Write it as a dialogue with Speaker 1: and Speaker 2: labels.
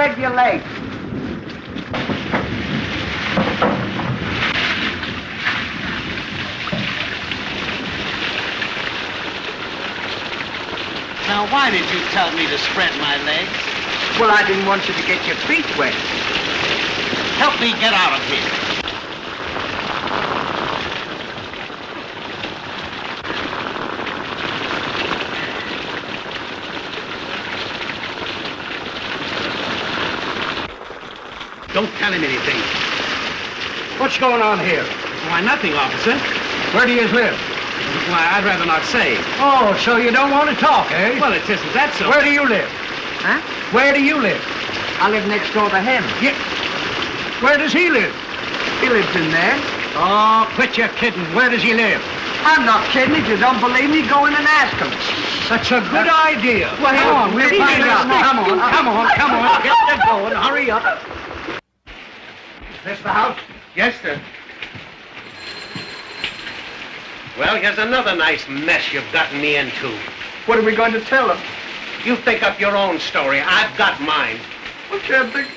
Speaker 1: spread your legs.
Speaker 2: Now, why did you tell me to spread my legs?
Speaker 1: Well, I didn't want you to get your feet wet.
Speaker 2: Help me get out of here.
Speaker 3: Don't tell him anything. What's going on here? Why, nothing, officer. Where do you live? Why, I'd rather not say. Oh, so you don't want to talk, eh? Well, it isn't that so. Where do you live?
Speaker 1: Huh?
Speaker 3: Where do you live?
Speaker 1: I live next door to him.
Speaker 3: Yeah. Where does he live?
Speaker 1: He lives in there.
Speaker 3: Oh, quit your kidding. Where does he live?
Speaker 1: I'm not kidding. If you don't believe me, go in and ask him.
Speaker 3: That's a good uh, idea.
Speaker 1: Well,
Speaker 3: come on, we'll
Speaker 1: maybe
Speaker 3: find out.
Speaker 1: not.
Speaker 3: Come on, come on, come on. Get it going. Hurry up. Is This the house?
Speaker 4: Yes, sir. Well, here's another nice mess you've gotten me into.
Speaker 1: What are we going to tell him?
Speaker 4: You think up your own story. I've got mine.
Speaker 1: We can't think